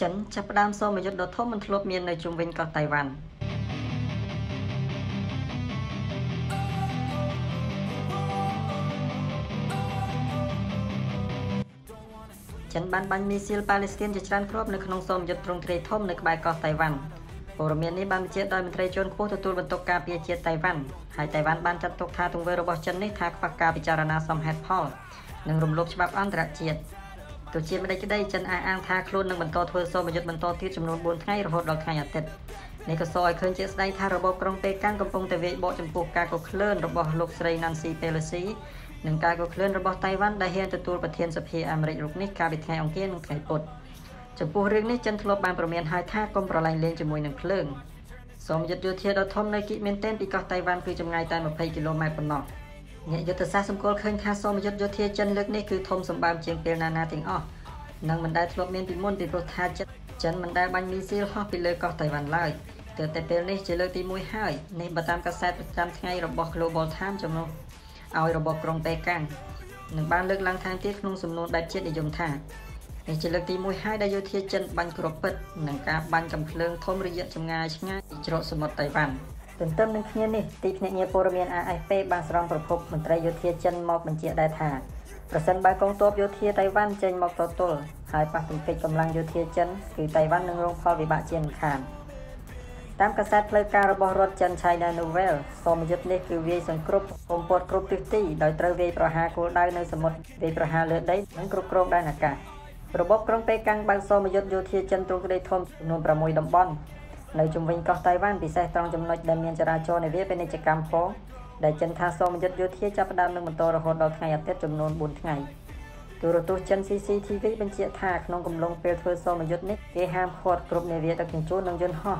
ចិនចាប់ផ្ដើមសូមយុទ្ធដ៏ធំមិនធ្លាប់មាននៅជុំវិញកោះតៃវ៉ាន់ចិនបានបាញ់មីស៊ីលប៉ាឡេស្ទីនជាច្រើនគ្រាប់នៅក្នុងសូមយុទ្ធទ្រង់ទ្រាយធំនៅក្បែរកោះតៃវ៉ាន់ព័ត៌មាននេះបានបញ្ជាក់ដោយមន្ត្រីជាន់ខ្ពស់ទទួលបន្ទុកការពារជាតិតៃវ៉ាន់ហើយតៃវ៉ាន់បានចាត់ទុកថាទង្វើរបស់ចិននេះថាខ្វះការពិចារណាសមហេតុផលនិងរំលោភច្បាប់អន្តរជាតិ ទោះជាមិនដេចក្តីចិនអះអាងថាខ្លួននឹងបន្តធ្វើសូមយុទ្ធបន្តទៀតចំនួន4ថ្ងៃរហូតដល់ថ្ងៃអាទិត្យនេះក៏សឲ្យឃើញជាក់ស្ដែងថារបបក្រុងប៉េកាំងកំពុងតែវាយបកចំពោះការកកក្លឿនរបស់លោកស្រី Nancy Pelosi និងការកកក្លឿនរបស់តៃវ៉ាន់ដែលហ៊ានទទួលប្រធានសភាអាមេរិករូបនេះកាលពីថ្ងៃអង្គារនិងថ្ងៃពុធចំពោះរឿងនេះចិនធ្លាប់បានប្រមានហើយថាកុំប្រឡែងលេងជាមួយនឹងភ្លើងសូមយុទ្ធយោធាដ៏ធំនៅគីមែនទែនពីកោះតៃវ៉ាន់គឺចម្ងាយតែ20គីឡូម៉ែត្រប៉ុណ្ណោះ អ្នកយុទ្ធសាស្ត្រសម្គាល់ឃើញថាសូមយុទ្ធយោធាចិនលើកនេះគឺធំសម្បើមជាងពេលណាណាទាំងអស់និងមិនដែលធ្លាប់មានពីមុនពីព្រោះថាចិនចិនមិនដែលបាញ់មីស៊ីលហោះពីលើកោះតៃវ៉ាន់ឡើយទើបតែពេលនេះជាលើកទី1ហើយនេះបើតាមកាសែតប្រចាំថ្ងៃរបស់ Global Times ចំនួនឲ្យរបបក្រុងប៉េកាំងនឹងបានលើកឡើងថែមទៀតក្នុងសំណួរបែបជាតិនិយមថានេះជាលើកទី1ហើយដែលយោធាចិនបាញ់គ្រាប់ពិតនិងការបាញ់កំភ្លើងធំរយៈចម្ងាយឆ្ងាយពីច្រកសមុទ្រតៃវ៉ាន់ ទន្ទឹមនឹងគ្នានេះទីភ្នាក់ងារព័ត៌មាន AFP បានស្រង់ប្រភពមន្ត្រីយោធាចិនមកបញ្ជាក់ដែរថាប្រសិនបើកងទ័ពយោធាតៃវ៉ាន់ចេញមកទទល់ហើយប៉ះទង្គិចកម្លាំងយោធាចិនគឺតៃវ៉ាន់នឹងរងផលវិបាកជាមិនខានតាមកាសែតផ្លូវការរបស់រដ្ឋចិន China Novel សមយុទ្ធនេះគឺវាយសង្គ្រប់បំពត់គ្រប់ទិសទីដោយត្រូវវាយប្រហារគោលដៅនៅសមុទ្រវាយប្រហារលើដីនិងគ្រប់គ្រងដែនអាកាសរបបក្រុងប៉េកាំងបើកសមយុទ្ធយោធាចិនទ្រង់ទ្រាយធំចំនួន6តំបន់ នៅជុំវិញកោះតៃវ៉ាន់ពិសេសត្រង់ចំណុចដែលមានចរាចរណ៍នាវាពាណិជ្ជកម្មផងដែលចិនថាសមយុទ្ធយោធាចាប់ផ្ដើមនឹងបន្តរហូតដល់ថ្ងៃអាទិត្យចំនួន4ថ្ងៃទូរទស្សន៍ចិន CCTV បញ្ជាក់ថាក្នុងកំឡុងពេលធ្វើសមយុទ្ធនេះគេហាមឃាត់គ្រប់នាវាដឹកជញ្ជូននិងយន្តហោះ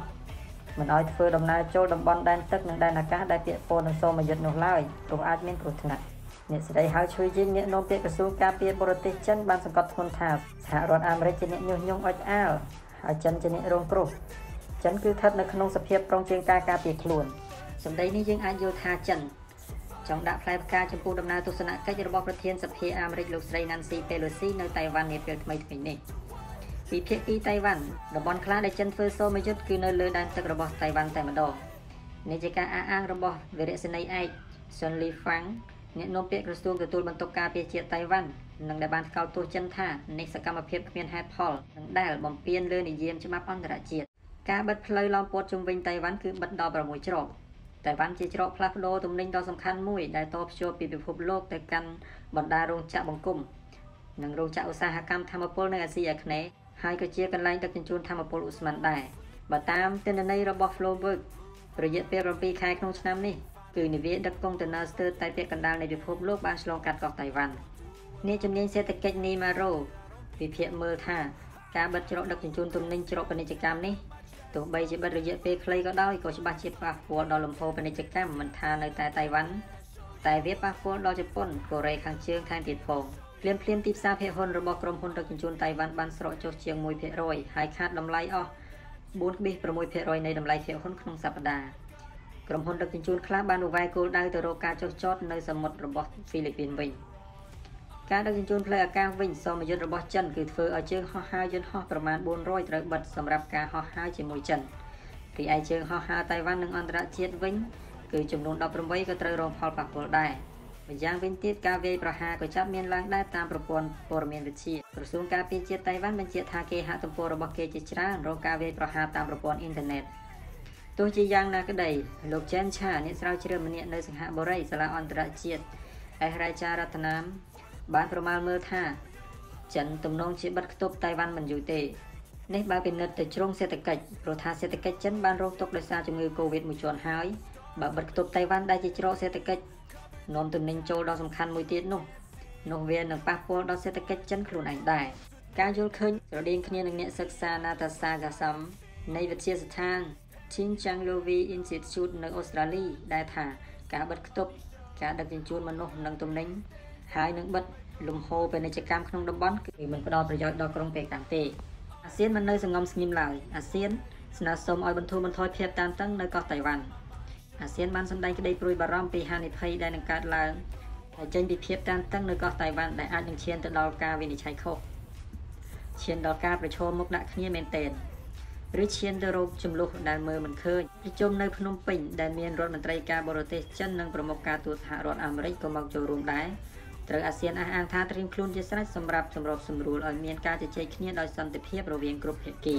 មិនឲ្យធ្វើដំណើរចូលតំបន់ដែនទឹកនិងដែនអាកាសដែលពាក់ព័ន្ធនឹងសមយុទ្ធនោះឡើយព្រោះអាចមានគ្រោះថ្នាក់អ្នកស្រីហៅឈួយជីងអ្នកនាំពាក្យក្រសួងការពារបរទេសចិនបានសង្កត់ធ្ងន់ថាសហរដ្ឋអាមេរិកជាអ្នកញុះញង់អុចអាលហើយចិនជាអ្នករងគ្រោះ ចិនគឺស្ថិតនៅក្នុងសភាពប្រងជើងការការពារខ្លួនសម្ដីនេះយើងអាចយល់ថាចិនចង់ដាក់ផ្លែផ្កាចំពោះដំណើរទស្សនកិច្ចរបស់ប្រធានសភាអាមេរិកលោកស្រី Nancy Pelosi នៅតៃវ៉ាន់នាពេលថ្មីៗនេះពីភាគីតៃវ៉ាន់តំបន់ខ្លះដែលចិនធ្វើសូមយុទ្ធគឺនៅលើដែនទឹករបស់តៃវ៉ាន់តែម្ដងនេះជាការអះអាងរបស់វីរៈសេនីយ៍ឯក Sun Li Fang អ្នកនាំពាក្យក្រសួងទទួលបន្ទុកការពារជាតិតៃវ៉ាន់និងដែលបានថ្កោលទោសចិនថានេះសកម្មភាពគ្មានហេតុផលនិងដែលបំពានលើនិយមច្បាប់អន្តរជាតិ ការបិទផ្លូវឡោមព័ទ្ធជុំវិញតៃវ៉ាន់គឺបិទដល់6ច្រកតៃវ៉ាន់ជាច្រកផ្លាស់ប្ដូរទំនិញដ៏សំខាន់មួយដែលតភ្ជាប់ពីពិភពលោកទៅកាន់បណ្ដារោងចក្របង្គំនិងរោងចក្រឧស្សាហកម្មធម្មពលនៅអាស៊ីអាគ្នេយ៍ហើយក៏ជាកន្លែងដឹកជញ្ជូនធម្មពលឧស្ម័នដែរបើតាមទិន្នន័យរបស់ Flowberg រយៈពេល7ខែក្នុងឆ្នាំនេះគឺនាវាដឹកកុងតឺន័រស្ទើរតែពាក់កណ្ដាលនៃពិភពលោកបានឆ្លងកាត់កោះតៃវ៉ាន់អ្នកជំនាញសេដ្ឋកិច្ចនីម៉ារ៉ូវិភាគមើលថាការបិទច្រកដឹកជញ្ជូនទំនិញច្រកពាណិជ្ជកម្មនេះ ទោះបីជាបិទរយៈពេលខ្លីក៏ដោយក៏ច្បាស់ជាប៉ះពាល់ដល់លំហូរពាណិជ្ជកម្មមិនថានៅតែតៃវ៉ាន់តែវាប៉ះពាល់ដល់ជប៉ុនកូរ៉េខាងជើងថែមទៀតផងភ្លាមភ្លាមទីផ្សារភាគហ៊ុនរបស់ក្រុមហ៊ុនដឹកជញ្ជូនតៃវ៉ាន់បានស្រកចុះជាង1%ហើយខាតតម្លៃអស់4.6%នៃតម្លៃភាគហ៊ុនក្នុងសប្តាហ៍ក្រុមហ៊ុនដឹកជញ្ជូនខ្លះបានរវាយគោលដៅទៅរកការចុះចតនៅសមុទ្ររបស់ហ្វីលីពីនវិញ ការដឹកជញ្ជូនផ្លូវអាកាសវិញសមយុទ្ធរបស់ចិនគឺធ្វើឲ្យជើងហោះហើរយន្តហោះប្រមាណ400ត្រូវបិទសម្រាប់ការហោះហើរជាមួយចិនរីឯជើងហោះហើរតៃវ៉ាន់និងអន្តរជាតិវិញគឺចំនួន18ក៏ត្រូវរងផលប៉ះពាល់ដែរម្យ៉ាងវិញទៀតការវាយប្រហារក៏ចាប់មានឡើងដែរតាមប្រព័ន្ធព័ត៌មានវិទ្យាក្រសួងការពារជាតិតៃវ៉ាន់បញ្ជាក់ថាគេហទំព័ររបស់គេជាច្រើនរងការវាយប្រហារតាមប្រព័ន្ធអ៊ីនធឺណិតទោះជាយ៉ាងណាក្តីលោកចែនឆាអ្នកស្រាវជ្រាវម្នាក់នៅសិង្ហបុរីសាលាអន្តរជាតិអេសរ៉ៃចារតនាម បានប្រមាលមើលថាចិនទំនងជាបិទគប់តៃវ៉ាន់មិនយូរទេនេះបើពិនិត្យទៅជ្រុងសេដ្ឋកិច្ចព្រោះថាសេដ្ឋកិច្ចចិនបានរងទុក្ខដោយសារជំងឺ Covid មួយជាន់ហើយបើបិទគប់តៃវ៉ាន់ដែលជាច្រកសេដ្ឋកិច្ចនាំទំនិញចូលដ៏សំខាន់មួយទៀតនោះនោះវានឹងប៉ះពាល់ដល់សេដ្ឋកិច្ចចិនខ្លួនឯងដែរការយល់ឃើញស្រដៀងគ្នានឹងអ្នកសិក្សា Natasha Gassam នៃវិទ្យាស្ថាន Chinchanglovi Institute នៅអូស្ត្រាលីដែលថាការបិទគប់ការដឹកជញ្ជូនមនុស្សនិងទំនិញហើយនឹងបិទ លំហូរពាណិជ្ជកម្មក្នុងតំបន់គឺមិនផ្ដល់ប្រយោជន៍ដល់ក្រុងប៉េកាំងទេអាស៊ានមិននៅសង្ងំស្ងៀមឡើយអាស៊ានស្នើសុំឲ្យបន្ធូរបន្ថយភាពតានតឹងនៅកោះតៃវ៉ាន់អាស៊ានបានសម្ដែងក្តីព្រួយបារម្ភពីហានិភ័យដែលនឹងកើតឡើងដែលចេញពីភាពតានតឹងនៅកោះតៃវ៉ាន់ដែលអាចនឹងឈានទៅដល់ការវិនិច្ឆ័យខុសឈានដល់ការប្រឈមមុខដាក់គ្នាមែនទែនឬឈានទៅរកចំនួនដែលមើលមិនឃើញប្រជុំនៅភ្នំពេញដែលមានរដ្ឋមន្ត្រីការបរទេសចិននិងប្រមុខការទូតសហរដ្ឋអាមេរិកក៏មកចូលរួមដែរ ត្រូវអាស៊ានអះអាងថាត្រៀមខ្លួនជាស្រេចសម្រាប់សម្របសម្រួលឲ្យមានការជជែកគ្នាដោយសន្តិភាពរវាងគ្រប់ភាគី